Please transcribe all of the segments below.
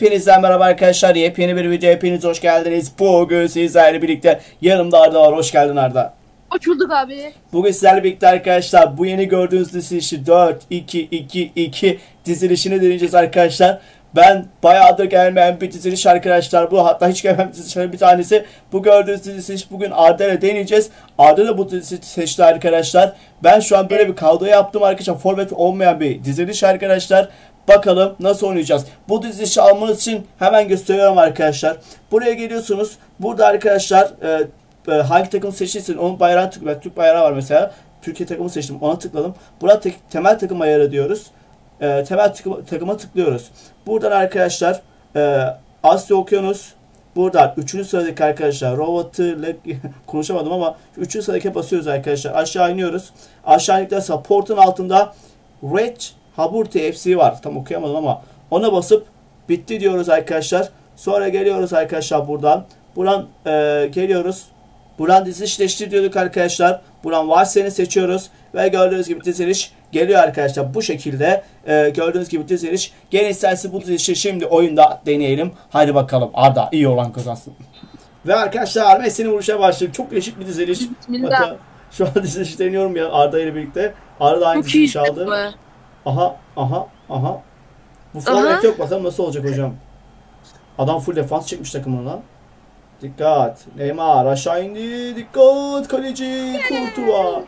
Hepinizden merhaba arkadaşlar. Yepyeni bir video. Hepiniz hoş geldiniz. Bugün sizlerle birlikte yanımda Arda var. Hoş geldin Arda. Hoş bulduk abi. Bugün sizlerle birlikte arkadaşlar bu yeni gördüğünüz dizilişi 4-2-2-2 dizilişini deneyeceğiz arkadaşlar. Ben bayağıdır gelmeyen bir diziliş arkadaşlar. Bu hatta hiç gelmeyen dizilişlerin bir tanesi. Bu gördüğünüz diziliş bugün Arda ile deneyeceğiz. Arda da bu dizilişi seçti arkadaşlar. Ben şu an böyle bir kadro yaptım arkadaşlar. Forvet olmayan bir diziliş arkadaşlar. Bakalım nasıl oynayacağız. Bu dizilişi almanız için hemen gösteriyorum arkadaşlar. Buraya geliyorsunuz. Burada arkadaşlar e, e, hangi takım seçtiysen onun bayrağını tıklayın. Türk bayrağı var mesela. Türkiye takımı seçtim. Ona tıkladım. Burada tek- temel takım ayarı diyoruz. E, temel takım, takıma tıklıyoruz. Buradan arkadaşlar e, Asya Okyanus Buradan 3. sıradaki arkadaşlar Robot'ı konuşamadım ama 3. sıradaki basıyoruz arkadaşlar. Aşağı iniyoruz. Aşağı indikten sonra portun altında Red Haburti FC var. Tam okuyamadım ama ona basıp bitti diyoruz arkadaşlar. Sonra geliyoruz arkadaşlar buradan. Buradan e, geliyoruz. Buradan dizilişleştir diyorduk arkadaşlar. Buradan varsayını seçiyoruz. Ve gördüğünüz gibi diziliş geliyor arkadaşlar. Bu şekilde e, gördüğünüz gibi diziliş. Gene isterseniz bu dizilişi şimdi oyunda deneyelim. Hadi bakalım Arda iyi olan kazansın. Ve arkadaşlar Messi'nin vuruşa başladık. Çok değişik bir diziliş. Bismillah. Şu an diziliş deniyorum ya Arda ile birlikte. Arda aynı diziliş aldı. be. Aha aha aha. Bu forvet yok bakalım nasıl olacak hocam. Adam full defans çekmiş takımına lan. Dikkat. Neymar aşağı indi. Dikkat kaleci. Kurtuğa.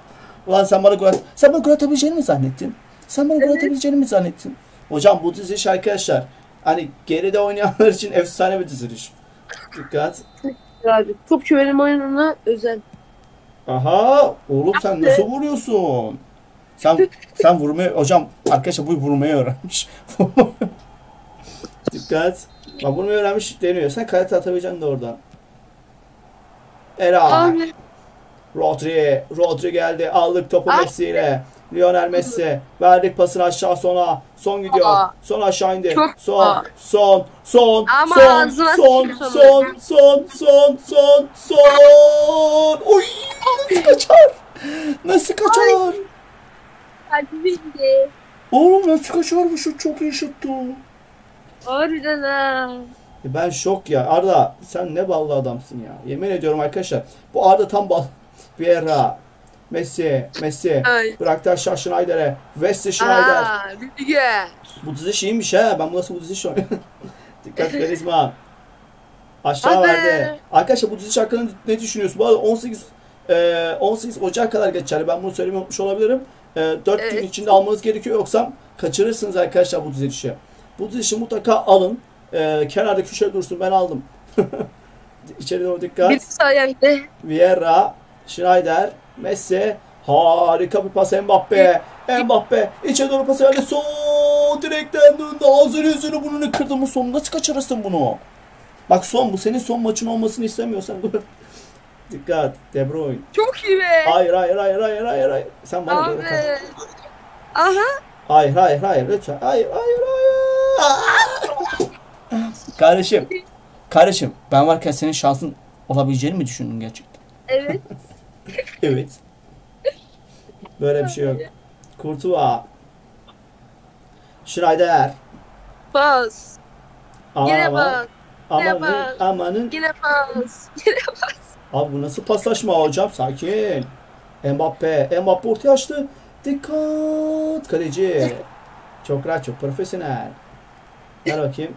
Ulan sen bana gol Sen bana gol atabileceğini mi zannettin? Sen bana gol atabileceğini mi zannettin? Hocam bu diziliş arkadaşlar. Hani geride oynayanlar için efsane bir diziliş. Dikkat. Abi. Topçu benim oyununa özel. Aha. Oğlum sen nasıl vuruyorsun? Sen sen vurmayı hocam arkadaşlar bu vurmayı öğrenmiş. Dikkat. Bak vurmayı öğrenmiş deniyor. Sen karate atabileceksin de oradan. Era. Abi. Rodri. Rodri geldi. Aldık topu Ay. Messi ile. Lionel Messi. Verdik pasını aşağı sona. Son gidiyor. Aa. Son aşağı indi. Çok- Son. Aa. Son. Son. Ama son. Son. Son. onu. Son. Son. Son. Son. Oy. Nasıl kaçar? Nasıl kaçar? Kalbimde. Oğlum nasıl kaçar bu şut? Çok iyi şuttu. Harbiden ha. E Ben şok ya. Arda sen ne ballı adamsın ya. Yemin ediyorum arkadaşlar. Bu Arda tam bal. Vieira. Messi. Messi. Ay. Bıraktı aşağı Schneider'e. Wesley Schneider. Aa, Bilge. Bu dizi iyiymiş ha. Ben bu nasıl bu dizi oynuyorum. Dikkat karizma. Aşağı Hadi. verdi. Arkadaşlar bu dizi hakkında ne düşünüyorsun? Bu arada 18 e, 18 Ocak kadar geçerli. Ben bunu söylemeyi unutmuş olabilirim. E, 4 gün Evet. içinde almanız gerekiyor. Yoksa kaçırırsınız arkadaşlar bu dizilişi. Bu dizilişi mutlaka alın. E, kenarda köşe dursun. Ben aldım. İçeri doğru dikkat. Bir sayende. Vieira, Schneider, Messi. Harika bir pas Mbappe. Mbappe içe doğru pas verdi. Son direkten döndü. Ağzını yüzünü burnunu kırdı mı son nasıl kaçırırsın bunu? Bak son bu senin son maçın olmasını istemiyorsan. Dikkat De Bruyne. Çok iyi be. Hayır hayır hayır hayır hayır hayır. Sen bana doğru Abi. kal. Aha. Hayır hayır hayır lütfen. Hayır hayır hayır. Kardeşim. Kardeşim ben varken senin şansın olabileceğini mi düşündün gerçekten? Evet. Evet. Böyle bir şey yok. Kurtuğa. Schneider. Pas. Aman Yine pas. Yine Amanın, pas. amanın. Yine pas. Yine pas. Abi bu nasıl paslaşma hocam? Sakin. Mbappe. Mbappe ortaya açtı. Dikkat. Kaleci. Çok rahat, çok profesyonel. Ver bakayım.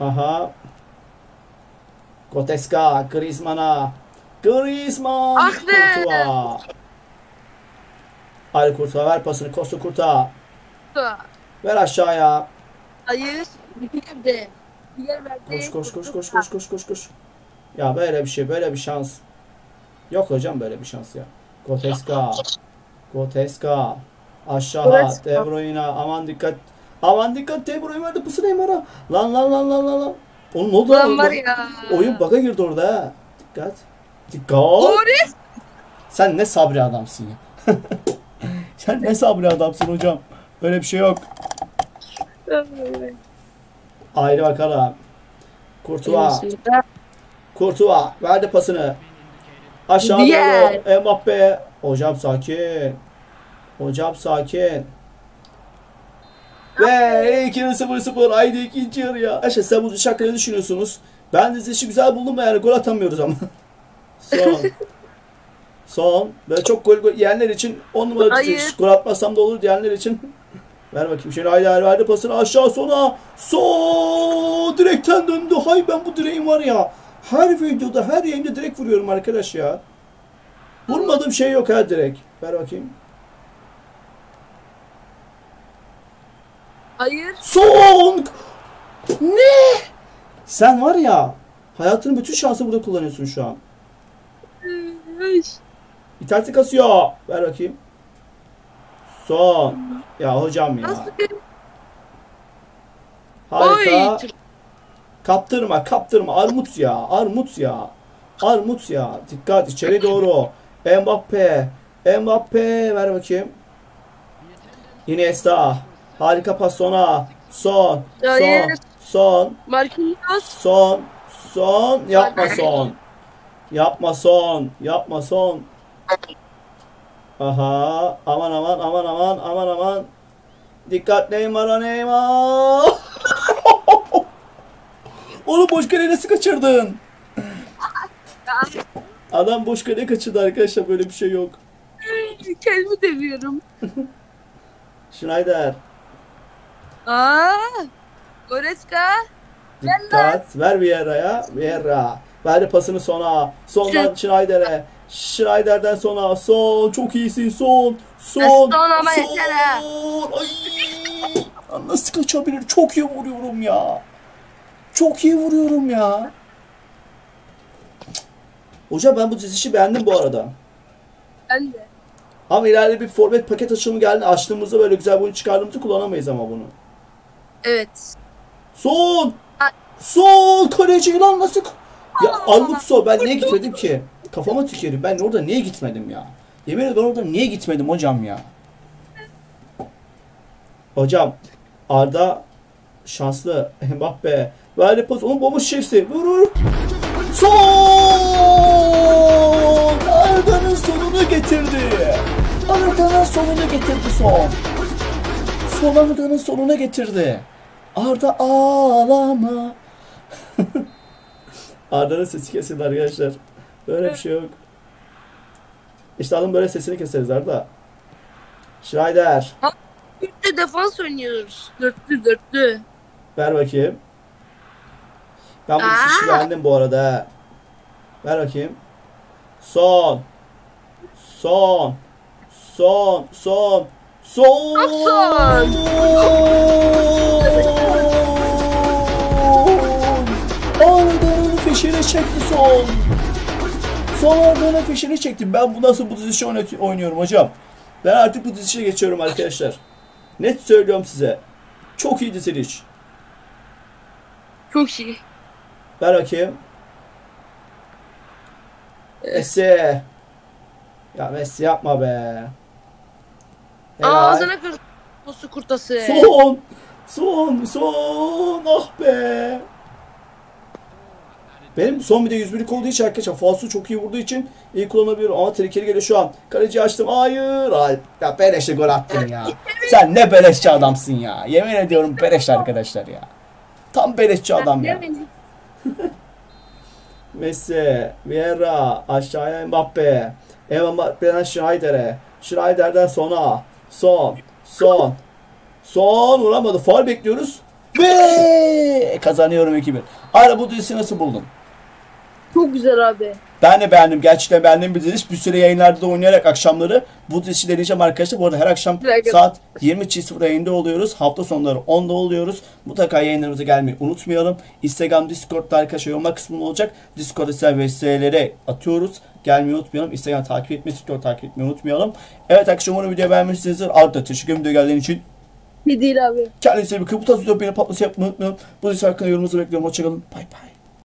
Aha. Goteska. Griezmann'a. Griezmann. Ah! Kurtuğa. Hayır Kurtuğa ver pasını. Kosta Kurtuğa. Ver aşağıya. Hayır. Bir de. Diğer verdi. Koş koş koş koş koş koş koş koş. Ya böyle bir şey böyle bir şans. Yok hocam böyle bir şans ya. Goteska. Goteska. Aşağı. De Bruyne. Aman dikkat. Aman dikkat De Bruyne verdi pısı Neymar'a. Lan lan lan lan lan lan. Oğlum ne oldu lan? Var ya. Oyun bug'a girdi orada ha. Dikkat. Dikkat. Sen ne sabri adamsın ya. Sen ne sabri adamsın hocam. Böyle bir şey yok. Ayrı bakalım. Kurtuğa. Kurtuğa verdi pasını. Aşağı Diğer. doğru Mbappe. Hocam sakin. Hocam sakin. Ve 2-0-0 haydi ikinci yarı ya. Arkadaşlar sen bu hakkında ne düşünüyorsunuz? Ben dizisi güzel buldum yani gol atamıyoruz ama. Son. Son. Böyle çok gol, gol yiyenler için 10 numara Hayır. dizi. Gol atmasam da olur diyenler için. Ver bakayım şöyle haydi haydi verdi pasını aşağı sona. Son. Direkten döndü. Hay ben bu direğim var ya. Her videoda her yayında direkt vuruyorum arkadaş ya. Vurmadığım şey yok ha direkt. Ver bakayım. Hayır. Son! Ne? Sen var ya hayatının bütün şansı burada kullanıyorsun şu an. İnterneti kasıyor. Ver bakayım. Son. Ya hocam ya. Harika. Kaptırma kaptırma. Armut ya. Armut ya. Armut ya. Dikkat içeri doğru. Mbappe. Mbappe. Ver bakayım. Iniesta. Harika pas sona. Son. Son. Son. Marquinhos. Son. Son. Yapma son. Yapma son. Yapma son. Aha. Aman aman aman aman aman aman. Dikkat Neymar'a Neymar. Onu boş kaleye nasıl kaçırdın? Adam boş kaleye kaçırdı arkadaşlar böyle bir şey yok. Kendimi demiyorum. Schneider. Aa. Goretzka. Dikkat. Ver Vieira'ya. Vieira. Verdi pasını sona. Sondan Schneider'e. Schneider'den sona. Son. Çok iyisin. Son. Son. Son ama yeter ha. Ay. Nasıl kaçabilir? Çok iyi vuruyorum ya. Çok iyi vuruyorum ya. Hocam ben bu dizişi beğendim bu arada. Ben de. Ama ileride bir forvet paket açılımı geldi. Açtığımızda böyle güzel bir oyun çıkardığımızda kullanamayız ama bunu. Evet. Son! Son! Kaleci lan nasıl? Ya Armut Sol ben niye gitmedim ki? Kafama tükerim. Ben orada niye gitmedim ya? Yemin ederim ben orada niye gitmedim hocam ya? Hocam Arda şanslı. Mbappe. Verdi pas. Onun bomba şişesi. Vurur. Son! Arda'nın sonunu getirdi. Arda'nın sonunu getirdi son. Son Arda'nın sonunu getirdi. Arda ağlama. Arda'nın sesi kesildi arkadaşlar. Böyle bir şey yok. İşte alın böyle sesini keseriz Arda. Schneider. Üçlü defans oynuyoruz. Dörtlü dörtlü. Ver bakayım. Ben bu Aa! beğendim bu arada. ha. Ver bakayım. Son. Son. Son. Son. Son. Son. Arda'nın fişini çekti son. Son Arda'nın fişini çektim. Ben bu nasıl bu dizişi oynuyorum hocam. Ben artık bu dizişe geçiyorum arkadaşlar. Net söylüyorum size. Çok iyi diziliş. Çok iyi. Ver bakayım. Messi. Ya Messi yapma be. Aa Helal. ağzına kır. Postu kurtası. Son. Son. Son. Ah be. Benim son bir de 101'lik olduğu için arkadaşlar falso çok iyi vurduğu için iyi kullanabiliyorum ama tehlikeli geliyor şu an. Kaleci açtım. Hayır. Ay, ya beleşe gol attın ya. Sen ne beleşçi adamsın ya. Yemin ediyorum beleş arkadaşlar ya. Tam beleşçi adam ya. Messi, Vieira, aşağıya Mbappe, Mbappe'den Schneider'e, Schneider'den sona, son, son, son vuramadı. Faul bekliyoruz ve kazanıyorum 2-1. Ara bu dizisi nasıl buldun? Çok güzel abi. Ben de beğendim. Gerçekten beğendim bir dizi. Bir süre yayınlarda da oynayarak akşamları bu dizisi deneyeceğim arkadaşlar. Bu arada her akşam Güzel, saat 20.00 yayında oluyoruz. Hafta sonları 10'da oluyoruz. Mutlaka yayınlarımıza gelmeyi unutmayalım. Instagram, Discord'da arkadaşlar yorumlar kısmında olacak. Discord'da size vesileleri atıyoruz. Gelmeyi unutmayalım. Instagram takip etmeyi, Discord takip etmeyi unutmayalım. Evet arkadaşlar umarım video beğenmişsinizdir. Arda teşekkür ederim video geldiğin için. Bir değil abi. Kendinize bir tarz video beni patlasın yapmayı unutmayalım. Bu dizi hakkında yorumunuzu bekliyorum. Hoşçakalın. Bay bay.